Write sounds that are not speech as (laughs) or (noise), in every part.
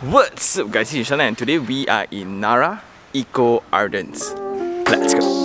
What's up guys, it's Sean and today we are in Nara Eco Ardence. Let's go!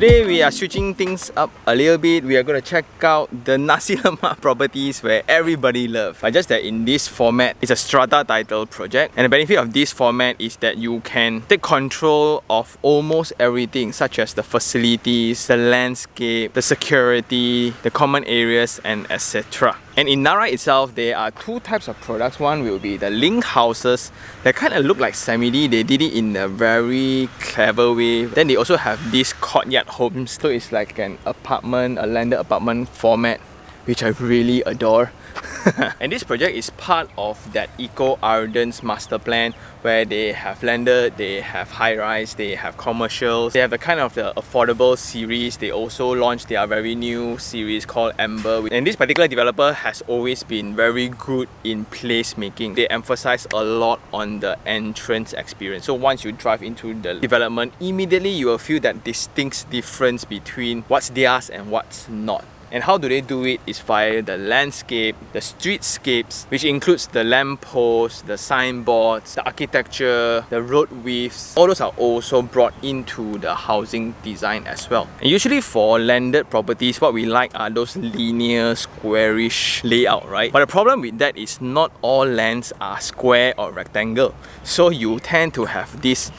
Today we are switching things up a little bit. We are going to check out the (laughs) Nasi Lemak properties where everybody loves. But just that in this format, it's a strata title project. And the benefit of this format is that you can take control of almost everything such as the facilities, the landscape, the security, the common areas and etc. And in Nara itself, there are two types of products. One will be the link houses that kind of look like semi-D. They did it in a very clever way. Then they also have this courtyard homes. So it's like an apartment, a landed apartment format, which I really adore. (laughs) and this project is part of that Eco Ardence master plan where they have landed, they have high rise, they have commercials, they have the kind of the affordable series. They also launched their very new series called Amber. And this particular developer has always been very good in placemaking. They emphasize a lot on the entrance experience. So once you drive into the development, immediately you will feel that distinct difference between what's theirs and what's not. And how do they do it is via the landscape, the streetscapes, which includes the lampposts, the signboards, the architecture, the road. All those are also brought into the housing design as well. And usually for landed properties, what we like are those linear, squarish layout, right? But the problem with that is not all lands are square or rectangle. So you tend to have this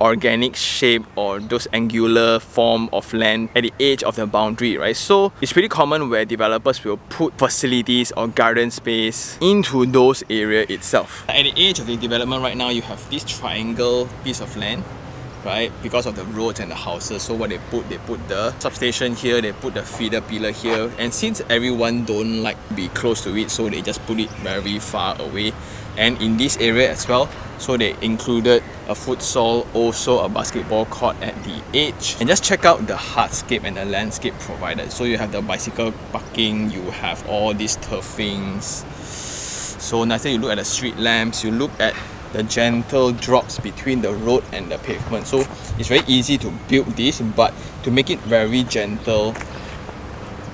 organic shape or those angular form of land at the edge of the boundary, right? So it's pretty common where developers will put facilities or garden space into those area itself. At the edge of the development right now, you have this triangle piece of land right because of the roads and the houses so what they put they put the substation here they put the feeder pillar here and since everyone don't like be close to it so they just put it very far away and in this area as well so they included a futsal also a basketball court at the edge. And just check out the hardscape and the landscape provided. So you have the bicycle parking you have all these turfings. So now you look at the street lamps you look at the gentle drops between the road and the pavement. So it's very easy to build this but to make it very gentle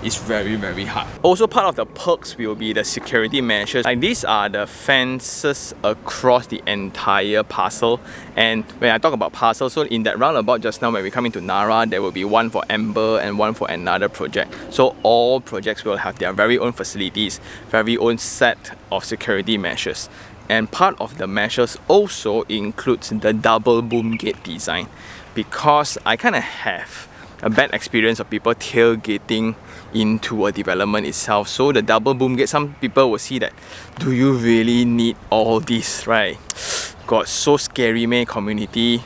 is very very hard. Also part of the perks will be the security measures. Like these are the fences across the entire parcel and when I talk about parcel, so in that roundabout just now when we come into Nara, there will be one for Amber and one for another project. So all projects will have their very own facilities, very own set of security measures. And part of the measures also includes the double boom gate design because I kind of have a bad experience of people tailgating into a development itself. So the double boom gate, some people will see that, do you really need all this, right? (sighs) Got so scary man community.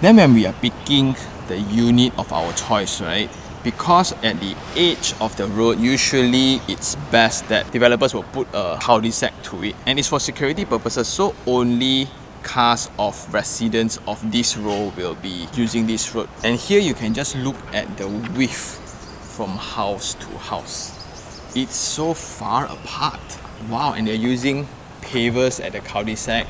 Then when we are picking the unit of our choice, right? Because at the edge of the road, usually it's best that developers will put a cul-de-sac to it. And it's for security purposes, so only cars of residents of this row will be using this road. And here you can just look at the width from house to house. It's so far apart. Wow, and they're using pavers at the cul-de-sac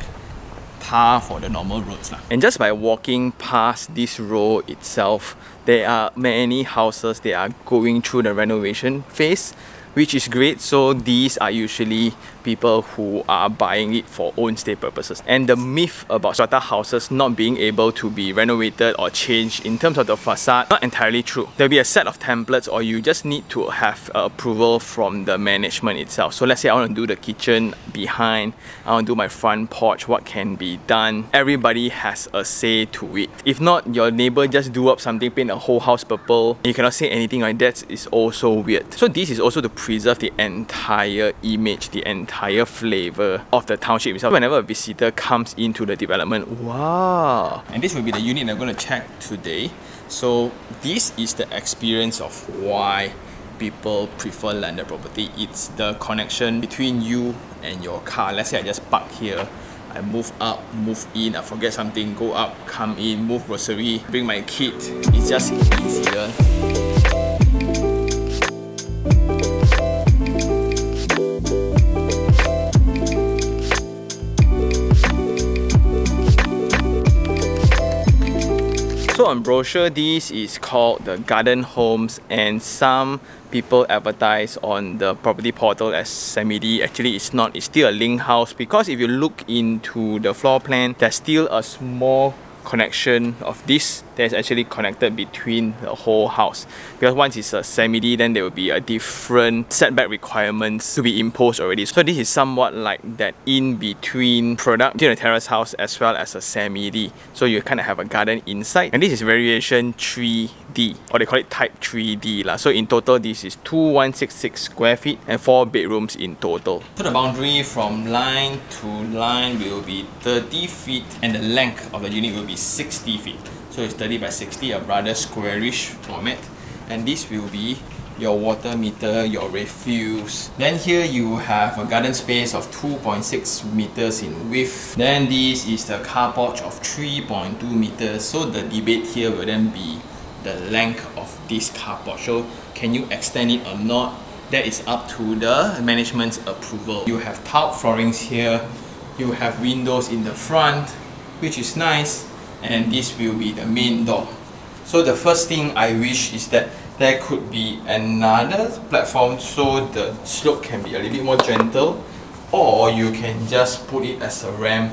tar for the normal roads. Lah. And just by walking past this road itself, there are many houses that are going through the renovation phase which is great. So these are usually people who are buying it for own stay purposes. And the myth about strata houses not being able to be renovated or changed in terms of the facade, not entirely true. There'll be a set of templates or you just need to have approval from the management itself. So let's say I want to do the kitchen behind, I want to do my front porch, what can be done. Everybody has a say to it. If not, your neighbor just do up something, paint a whole house purple, you cannot say anything like that is also weird. So this is also to preserve the entire image, the entire entire flavor of the township itself. Whenever a visitor comes into the development, wow! And this will be the unit I'm going to check today. So this is the experience of why people prefer landed property. It's the connection between you and your car. Let's say I just park here. I move up, move in, I forget something, go up, come in, move grocery, bring my kid. It's just easier. So on brochure, this is called the Garden Homes and some people advertise on the property portal as semi-D. Actually, it's not. It's still a link house because if you look into the floor plan, there's still a small connection of this that's actually connected between the whole house. Because once it's a semi-D then there will be a different setback requirements to be imposed already. So this is somewhat like that in between product in a terrace house as well as a semi-D. So you kind of have a garden inside. And this is variation 3D or they call it type 3D lah. so in total this is 2166 square feet and 4 bedrooms in total. So the boundary from line to line will be 30 feet and the length of the unit will be 60 feet so it's 30 by 60, a rather squarish format. And this will be your water meter, your refuse. Then here you have a garden space of 2.6 meters in width. Then this is the car porch of 3.2 meters. So the debate here will then be the length of this car porch. So can you extend it or not? That is up to the management's approval. You have tiled floorings here. You have windows in the front, which is nice and this will be the main door. So the first thing I wish is that there could be another platform so the slope can be a little bit more gentle or you can just put it as a ramp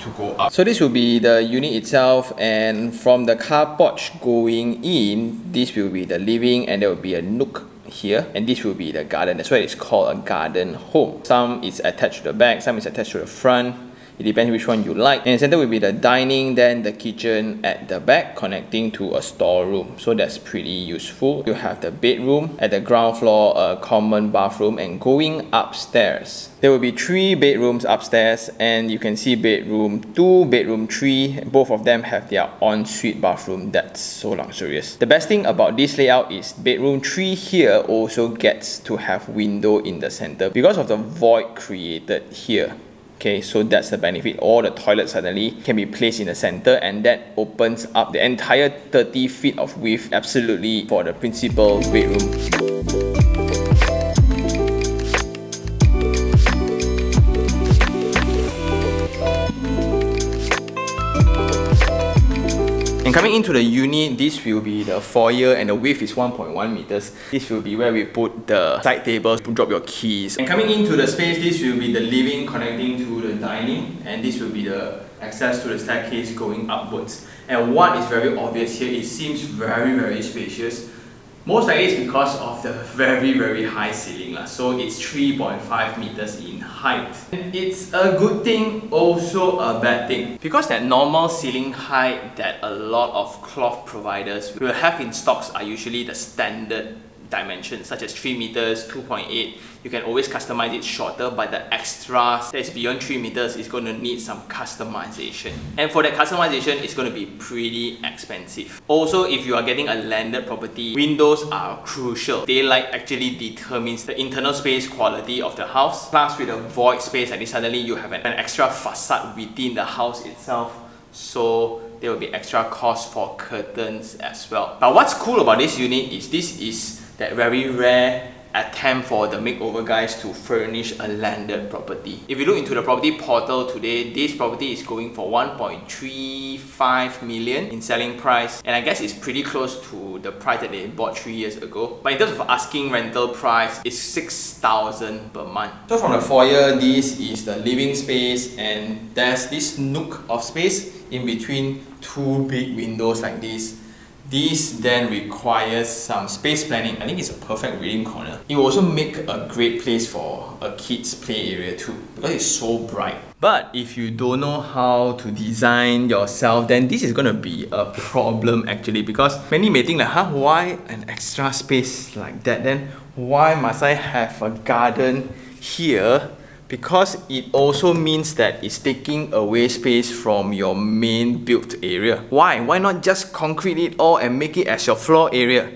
to go up. So this will be the unit itself and from the car porch going in, this will be the living and there will be a nook here and this will be the garden. That's why it's called a garden home. Some is attached to the back, some is attached to the front it depends which one you like. And the center will be the dining, then the kitchen at the back connecting to a storeroom. So that's pretty useful. You have the bedroom at the ground floor, a common bathroom and going upstairs. There will be three bedrooms upstairs and you can see bedroom 2, bedroom 3. Both of them have their ensuite bathroom. That's so luxurious. The best thing about this layout is bedroom 3 here also gets to have window in the center because of the void created here. Okay, so that's the benefit. All the toilets suddenly can be placed in the center and that opens up the entire 30 feet of width absolutely for the principal bedroom. And coming into the unit, this will be the foyer and the width is 1.1 meters. This will be where we put the side tables to drop your keys. And coming into the space, this will be the living connecting to the dining and this will be the access to the staircase going upwards. And what is very obvious here, it seems very very spacious most likely it's because of the very very high ceiling lah. so it's 3.5 meters in height. It's a good thing, also a bad thing. Because that normal ceiling height that a lot of cloth providers will have in stocks are usually the standard dimensions such as 3 meters, 2.8. You can always customize it shorter but the extras that is beyond 3 meters is going to need some customization. And for that customization, it's going to be pretty expensive. Also, if you are getting a landed property, windows are crucial. Daylight actually determines the internal space quality of the house. Plus with a void space this, suddenly you have an, an extra facade within the house itself. So there will be extra cost for curtains as well. But what's cool about this unit is this is that very rare attempt for the makeover guys to furnish a landed property. If you look into the property portal today, this property is going for 1.35 million in selling price and I guess it's pretty close to the price that they bought 3 years ago. But in terms of asking rental price, it's 6,000 per month. So from the foyer, this is the living space and there's this nook of space in between two big windows like this this then requires some space planning. I think it's a perfect reading corner. It will also make a great place for a kid's play area too because it's so bright. But if you don't know how to design yourself, then this is gonna be a problem actually because many may think like, huh, why an extra space like that? Then why must I have a garden here because it also means that it's taking away space from your main built area. Why? Why not just concrete it all and make it as your floor area?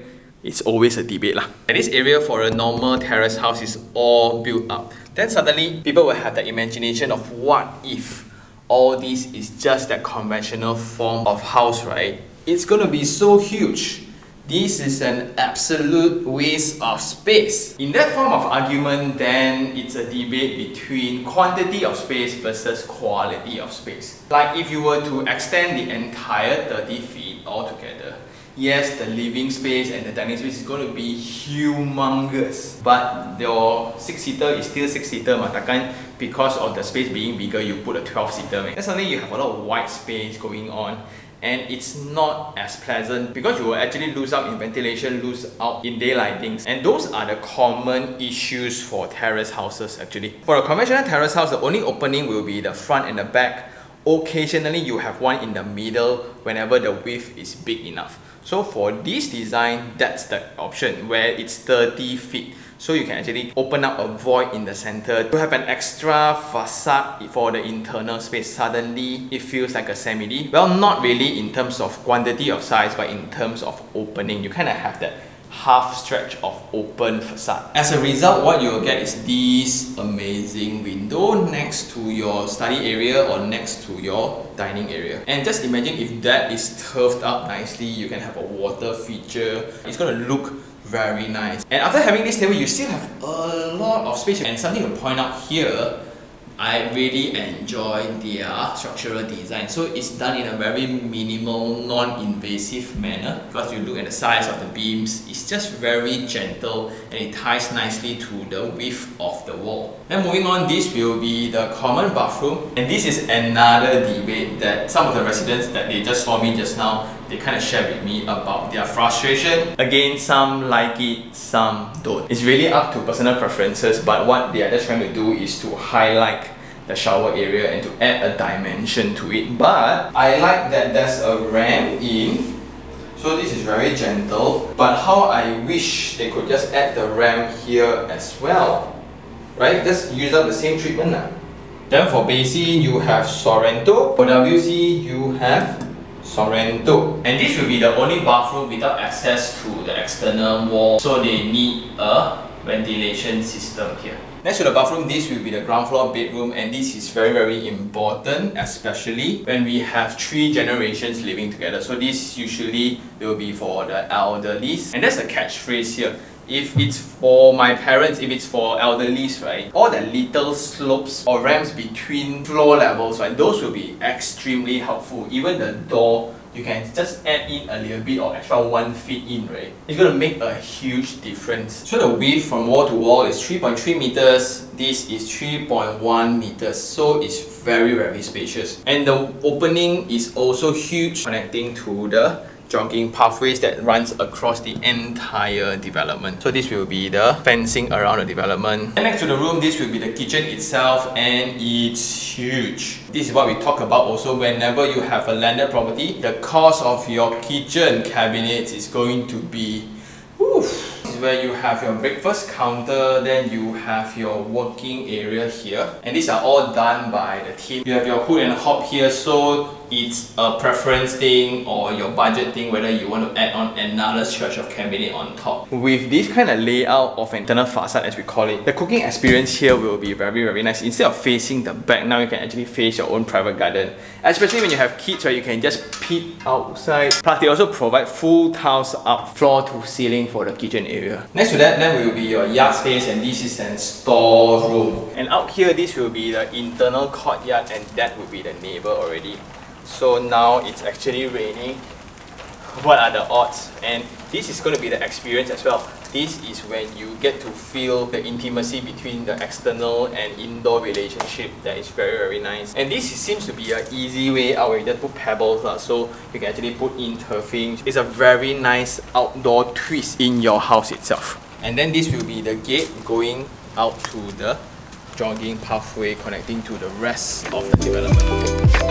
It's always a debate lah. And this area for a normal terrace house is all built up. Then suddenly people will have the imagination of what if all this is just that conventional form of house, right? It's gonna be so huge this is an absolute waste of space. In that form of argument, then it's a debate between quantity of space versus quality of space. Like if you were to extend the entire 30 feet altogether, yes, the living space and the dining space is going to be humongous. But your 6-seater is still 6-seater, matakan because of the space being bigger, you put a 12-seater. Then suddenly you have a lot of white space going on and it's not as pleasant because you will actually lose out in ventilation, lose out in daylighting. And those are the common issues for terrace houses actually. For a conventional terrace house, the only opening will be the front and the back. Occasionally, you have one in the middle whenever the width is big enough. So for this design, that's the option where it's 30 feet. So you can actually open up a void in the center to have an extra facade for the internal space. Suddenly, it feels like a semi Well, not really in terms of quantity of size, but in terms of opening. You kind of have that half stretch of open facade. As a result, what you'll get is this amazing window next to your study area or next to your dining area. And just imagine if that is turfed up nicely, you can have a water feature. It's gonna look very nice. And after having this table, you still have a lot of space. And something to point out here, I really enjoy their structural design. So it's done in a very minimal, non-invasive manner. Because you look at the size of the beams, it's just very gentle and it ties nicely to the width of the wall. Then moving on, this will be the common bathroom. And this is another debate that some of the residents that they just saw me just now they kind of share with me about their frustration. Again, some like it, some don't. It's really up to personal preferences, but what they are just trying to do is to highlight the shower area and to add a dimension to it. But I like that there's a ramp in so this is very gentle, but how I wish they could just add the ramp here as well. Right? Just use up the same treatment now. Then for basin, you have Sorrento. For WC, you have Sorrento. And this will be the only bathroom without access to the external wall. So they need a ventilation system here. Next to the bathroom, this will be the ground floor bedroom and this is very very important especially when we have three generations living together. So this usually will be for the elderly and that's a catchphrase here if it's for my parents, if it's for elderlies, right, all the little slopes or ramps between floor levels, right, those will be extremely helpful. Even the door, you can just add in a little bit or extra one feet in, right? It's to make a huge difference. So the width from wall to wall is 3.3 meters. This is 3.1 meters. So it's very, very spacious. And the opening is also huge, connecting to the jogging pathways that runs across the entire development. So this will be the fencing around the development. And next to the room, this will be the kitchen itself and it's huge. This is what we talk about also whenever you have a landed property. The cost of your kitchen cabinets is going to be Oof. Where you have your breakfast counter, then you have your working area here. And these are all done by the team. You have your hood and hob here, so it's a preference thing or your budget thing whether you want to add on another stretch of cabinet on top. With this kind of layout of internal facade as we call it, the cooking experience here will be very very nice. Instead of facing the back, now you can actually face your own private garden. Especially when you have kids, right, you can just peek outside. Plus they also provide full tiles up floor to ceiling for the kitchen area. Next to that, then will be your yard space and this is an store room. And out here, this will be the internal courtyard and that will be the neighbor already. So now it's actually raining. What are the odds? And this is going to be the experience as well. This is when you get to feel the intimacy between the external and indoor relationship that is very very nice. And this seems to be an easy way out where you just put pebbles uh, so you can actually put in turfing. It's a very nice outdoor twist in your house itself. And then this will be the gate going out to the jogging pathway connecting to the rest of the development.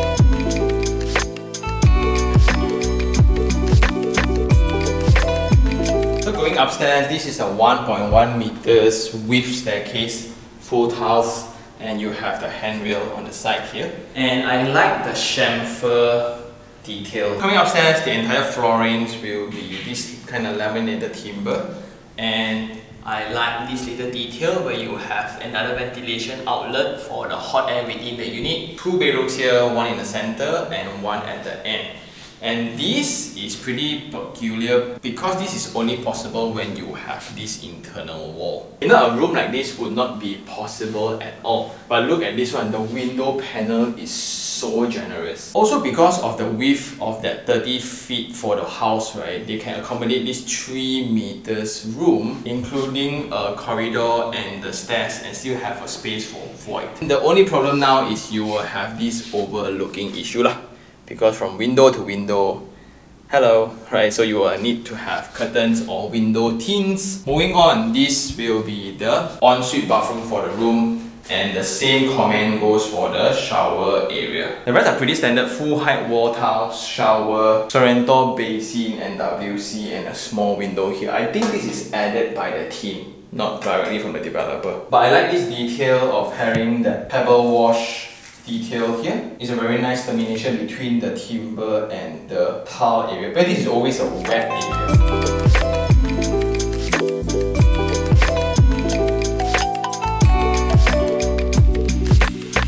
Upstairs, this is a 1.1 meters width staircase, full tiles, and you have the handrail on the side here. And I like the chamfer detail. Coming upstairs, the entire floorings will be this kind of laminated timber. And I like this little detail where you have another ventilation outlet for the hot air within the unit. Two bedrooms here, one in the center and one at the end. And this is pretty peculiar because this is only possible when you have this internal wall. You know, a room like this would not be possible at all. But look at this one, the window panel is so generous. Also because of the width of that 30 feet for the house, right, they can accommodate this 3 meters room, including a corridor and the stairs and still have a space for void. The only problem now is you will have this overlooking issue lah because from window to window hello right so you will need to have curtains or window tints moving on this will be the ensuite bathroom for the room and the same comment goes for the shower area. The rest are pretty standard full height wall tiles, shower, Sorrento basin and WC and a small window here. I think this is added by the team, not directly from the developer. But I like this detail of having the pebble wash detail here is a very nice termination between the timber and the tile area. But this is always a wet area.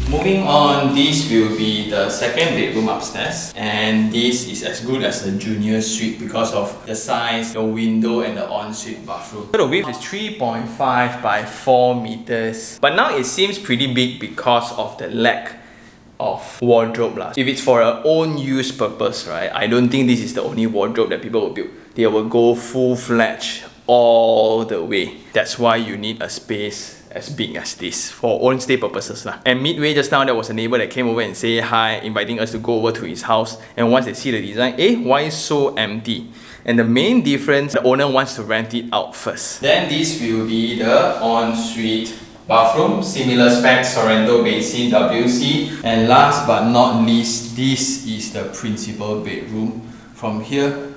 Moving on, this will be the second bedroom upstairs and this is as good as the junior suite because of the size, the window and the ensuite bathroom. So the width is 3.5 by 4 meters but now it seems pretty big because of the lack of wardrobe lah. If it's for a own use purpose, right, I don't think this is the only wardrobe that people will build. They will go full-fledged all the way. That's why you need a space as big as this for own stay purposes. Lah. And midway just now, there was a neighbor that came over and say hi, inviting us to go over to his house. And once they see the design, eh, why so empty? And the main difference, the owner wants to rent it out first. Then this will be the ensuite bathroom, similar specs, Sorrento Basin, WC. And last but not least, this is the principal bedroom. From here,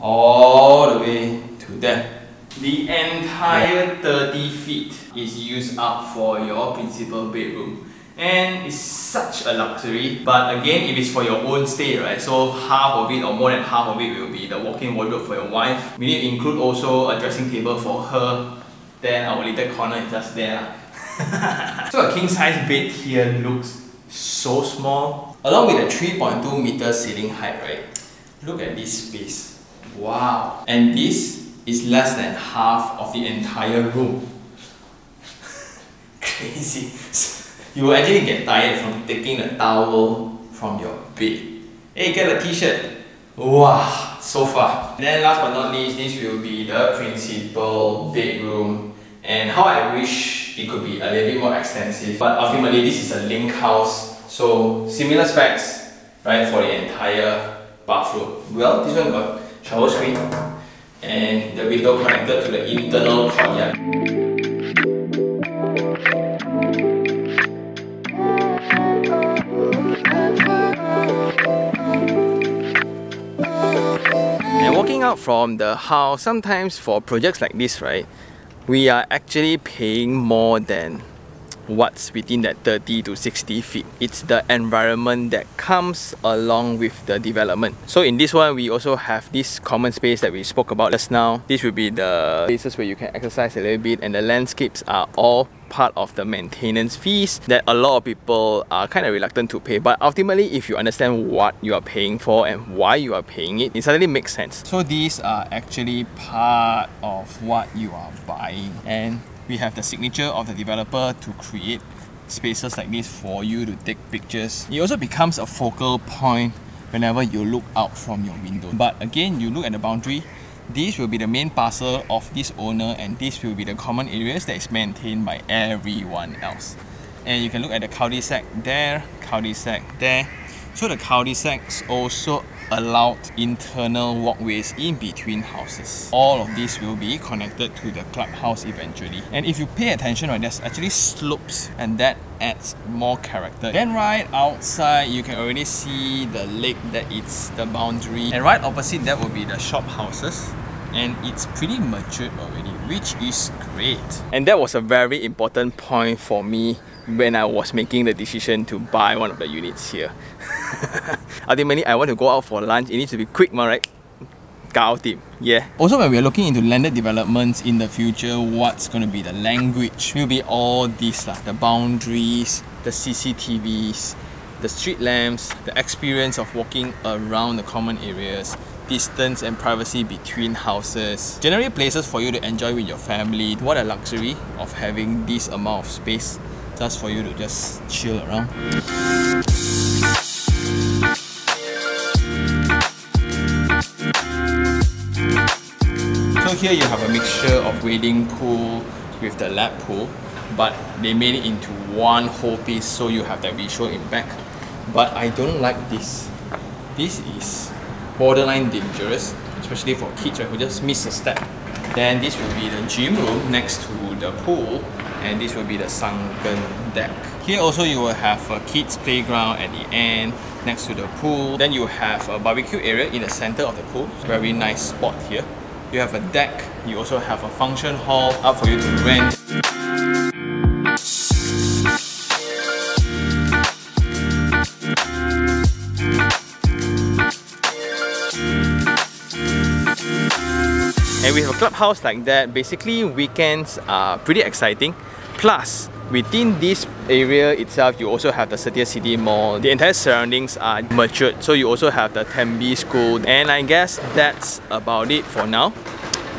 all the way to there. The entire 30 feet is used up for your principal bedroom. And it's such a luxury. But again, if it's for your own stay, right? So half of it or more than half of it will be the walk-in wardrobe for your wife. We need to include also a dressing table for her then our little corner is just there. (laughs) so a king size bed here looks so small. Along with the 3.2 meter ceiling height, right? Look at this space. Wow. And this is less than half of the entire room. (laughs) Crazy. (laughs) You will actually get tired from taking the towel from your bed. Hey, get a t-shirt. Wow, so far. And then last but not least, this will be the principal bedroom and how I wish it could be a little bit more extensive. But ultimately, this is a link house, so similar specs, right, for the entire bathroom. Well, this one got shower screen and the window connected to the internal courtyard. And walking out from the house, sometimes for projects like this, right, we are actually paying more than what's within that 30 to 60 feet. It's the environment that comes along with the development. So in this one, we also have this common space that we spoke about just now. This will be the places where you can exercise a little bit and the landscapes are all part of the maintenance fees that a lot of people are kind of reluctant to pay. But ultimately, if you understand what you are paying for and why you are paying it, it suddenly makes sense. So these are actually part of what you are buying. And we have the signature of the developer to create spaces like this for you to take pictures. It also becomes a focal point whenever you look out from your window. But again, you look at the boundary, this will be the main parcel of this owner and this will be the common areas that is maintained by everyone else. And you can look at the cul-de-sac there, cul-de-sac there. So the cul-de-sacs also allowed internal walkways in between houses. All of this will be connected to the clubhouse eventually. And if you pay attention, right, there's actually slopes and that adds more character. Then right outside, you can already see the lake that it's the boundary. And right opposite that will be the shop houses and it's pretty matured already, which is great. And that was a very important point for me when I was making the decision to buy one of the units here. (laughs) Ultimately, I want to go out for lunch. It needs to be quick, right? Gao team, yeah. Also, when we're looking into landed developments in the future, what's going to be the language? Will be all these, like the boundaries, the CCTVs, the street lamps, the experience of walking around the common areas, distance and privacy between houses. Generally places for you to enjoy with your family. What a luxury of having this amount of space just for you to just chill around. So here you have a mixture of wading pool with the lap pool but they made it into one whole piece so you have that visual impact but I don't like this this is borderline dangerous especially for kids right, who just miss a step. Then this will be the gym room next to the pool and this will be the sunken deck. Here also you will have a kids playground at the end next to the pool. Then you have a barbecue area in the center of the pool. Very nice spot here. You have a deck. You also have a function hall up for you to rent And with a clubhouse like that, basically weekends are pretty exciting. Plus, within this area itself, you also have the Setia City Mall. The entire surroundings are matured, so you also have the Tenby School. And I guess that's about it for now.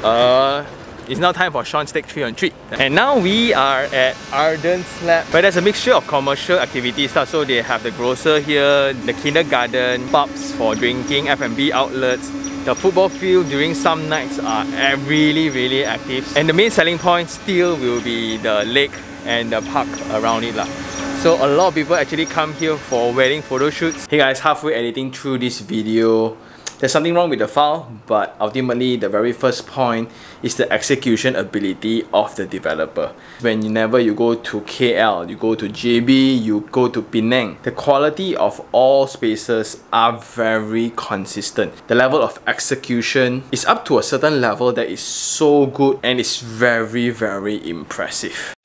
Uh, it's now time for Sean's Take 3 on 3. And now we are at Ardence Lab, where there's a mixture of commercial activities. So they have the grocer here, the kindergarten, pubs for drinking, F&B outlets, the football field during some nights are really really active and the main selling point still will be the lake and the park around it lah. So a lot of people actually come here for wedding photo shoots. Hey guys, halfway editing through this video, there's something wrong with the file, but ultimately the very first point is the execution ability of the developer. Whenever you go to KL, you go to JB, you go to Penang, the quality of all spaces are very consistent. The level of execution is up to a certain level that is so good and it's very, very impressive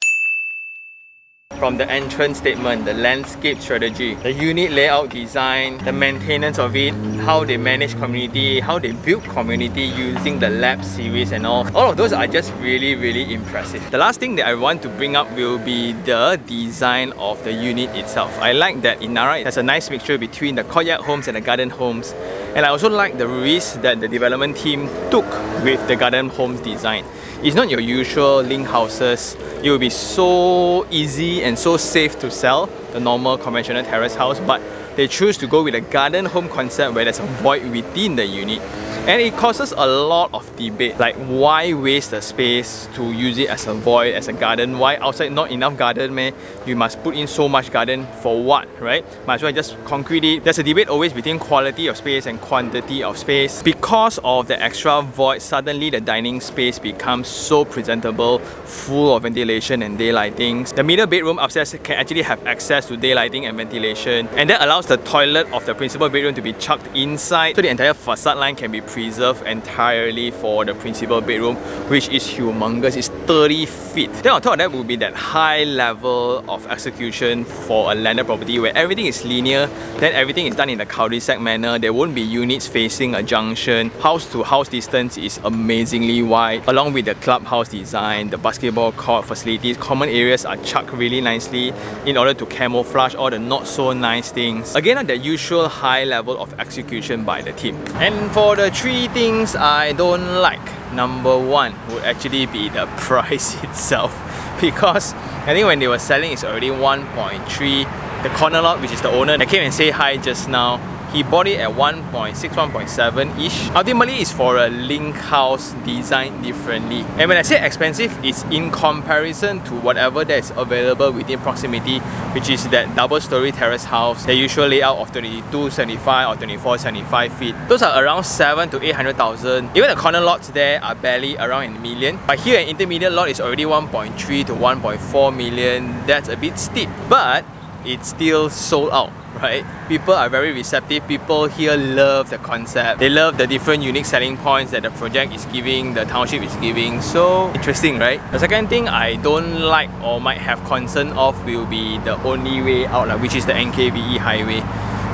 from the entrance statement, the landscape strategy, the unit layout design, the maintenance of it, how they manage community, how they build community using the lab series and all. All of those are just really, really impressive. The last thing that I want to bring up will be the design of the unit itself. I like that in Nara, it has a nice mixture between the courtyard homes and the garden homes. And I also like the risk that the development team took with the garden homes design. It's not your usual link houses. It will be so easy and so safe to sell the normal conventional terrace house, but they choose to go with a garden home concept where there's a void within the unit. And it causes a lot of debate like why waste the space to use it as a void as a garden? Why outside not enough garden man you must put in so much garden for what right? Might as well just concrete it. There's a debate always between quality of space and quantity of space. Because of the extra void suddenly the dining space becomes so presentable full of ventilation and daylighting. The middle bedroom upstairs can actually have access to daylighting and ventilation. And that allows the toilet of the principal bedroom to be chucked inside. So the entire facade line can be preserved entirely for the principal bedroom which is humongous. It's 30 feet. Then on top of that would be that high level of execution for a landed property where everything is linear then everything is done in a cul-de-sac manner. There won't be units facing a junction. House to house distance is amazingly wide along with the clubhouse design the basketball court facilities. Common areas are chucked really nicely in order to camouflage all the not so nice things again the usual high level of execution by the team and for the three things I don't like. Number one would actually be the (laughs) price itself because I think when they were selling it's already 1.3 the corner lot which is the owner that came and say hi just now he bought it at 1.6, 1.7 ish. Ultimately, it's for a link house designed differently. And when I say expensive, it's in comparison to whatever that's available within proximity, which is that double story terrace house, the usual layout of 2275 or 2475 feet. Those are around 7 to 800,000. Even the corner lots there are barely around a million. But here an intermediate lot is already 1.3 to 1.4 million. That's a bit steep, but it's still sold out right? People are very receptive. People here love the concept. They love the different unique selling points that the project is giving, the township is giving. So interesting, right? The second thing I don't like or might have concern of will be the only way out, which is the NKVE highway.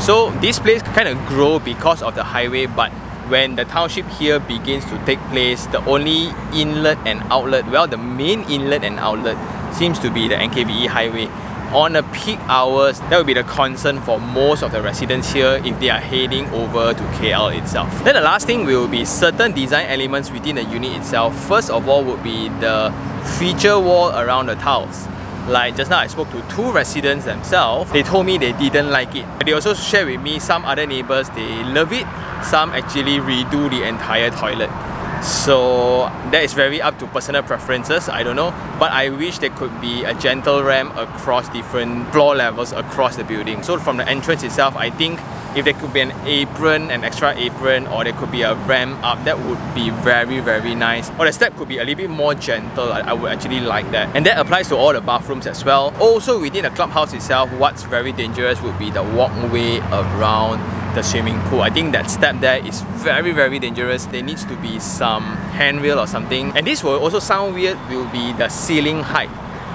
So this place kind of grow because of the highway, but when the township here begins to take place, the only inlet and outlet, well, the main inlet and outlet seems to be the NKVE highway on the peak hours, that will be the concern for most of the residents here if they are heading over to KL itself. Then the last thing will be certain design elements within the unit itself. First of all would be the feature wall around the tiles. Like just now I spoke to two residents themselves, they told me they didn't like it. But They also shared with me some other neighbors, they love it. Some actually redo the entire toilet. So that is very up to personal preferences, I don't know. But I wish there could be a gentle ramp across different floor levels across the building. So from the entrance itself, I think if there could be an apron, an extra apron, or there could be a ramp up, that would be very, very nice. Or the step could be a little bit more gentle. I, I would actually like that. And that applies to all the bathrooms as well. Also within the clubhouse itself, what's very dangerous would be the walkway around the swimming pool. I think that step there is very very dangerous. There needs to be some handrail or something. And this will also sound weird, will be the ceiling height.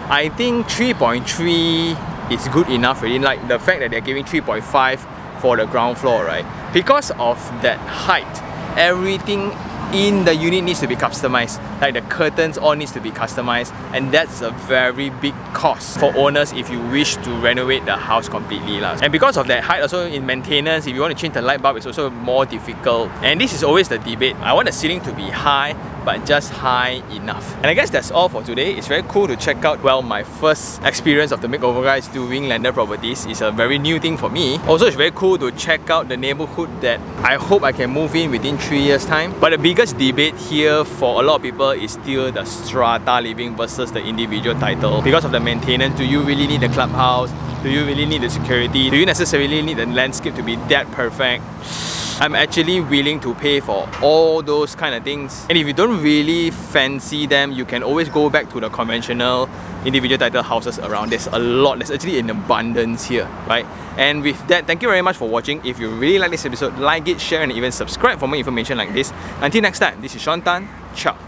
I think 3.3 is good enough really. Like the fact that they're giving 3.5 for the ground floor, right? Because of that height, everything in the unit needs to be customized. Like the curtains all needs to be customized and that's a very big cost for owners if you wish to renovate the house completely. Lah. And because of that height also in maintenance, if you want to change the light bulb, it's also more difficult. And this is always the debate. I want the ceiling to be high but just high enough. And I guess that's all for today. It's very cool to check out, well, my first experience of the makeover guys doing landed properties is a very new thing for me. Also, it's very cool to check out the neighborhood that I hope I can move in within three years time. But the biggest debate here for a lot of people is still the strata living versus the individual title. Because of the maintenance, do you really need the clubhouse? Do you really need the security? Do you necessarily need the landscape to be that perfect? (sighs) I'm actually willing to pay for all those kind of things. And if you don't really fancy them, you can always go back to the conventional individual title houses around. There's a lot, there's actually an abundance here, right? And with that, thank you very much for watching. If you really like this episode, like it, share, and even subscribe for more information like this. Until next time, this is Sean Tan. Ciao.